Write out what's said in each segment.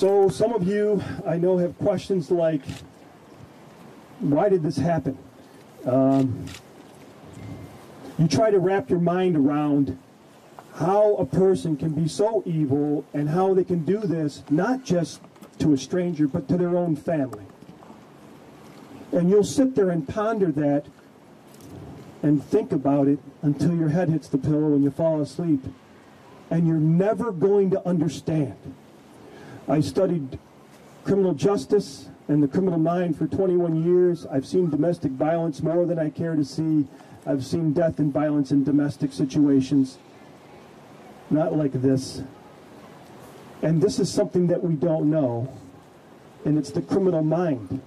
So some of you I know have questions like, why did this happen? Um, you try to wrap your mind around how a person can be so evil and how they can do this not just to a stranger but to their own family. And you'll sit there and ponder that and think about it until your head hits the pillow and you fall asleep. And you're never going to understand. I studied criminal justice and the criminal mind for 21 years. I've seen domestic violence more than I care to see. I've seen death and violence in domestic situations. Not like this. And this is something that we don't know, and it's the criminal mind.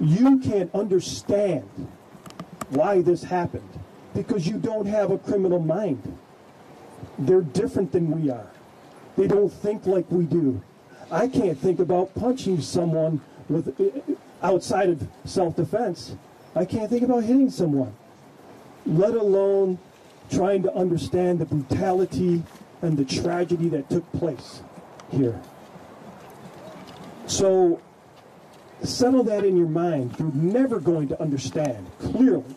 You can't understand why this happened because you don't have a criminal mind. They're different than we are. They don't think like we do. I can't think about punching someone with uh, outside of self-defense. I can't think about hitting someone, let alone trying to understand the brutality and the tragedy that took place here. So settle that in your mind. You're never going to understand clearly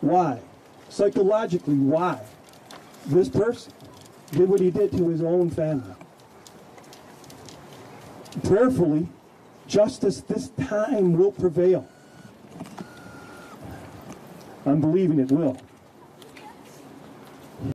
why, psychologically, why this person did what he did to his own family. Prayerfully, justice this time will prevail. I'm believing it will.